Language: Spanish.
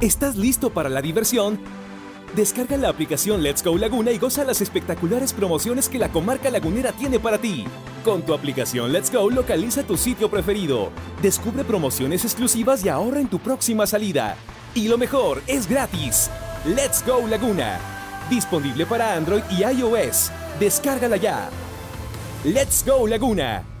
¿Estás listo para la diversión? Descarga la aplicación Let's Go Laguna y goza las espectaculares promociones que la comarca lagunera tiene para ti. Con tu aplicación Let's Go localiza tu sitio preferido. Descubre promociones exclusivas y ahorra en tu próxima salida. Y lo mejor, es gratis. Let's Go Laguna. Disponible para Android y iOS. Descárgala ya. Let's Go Laguna.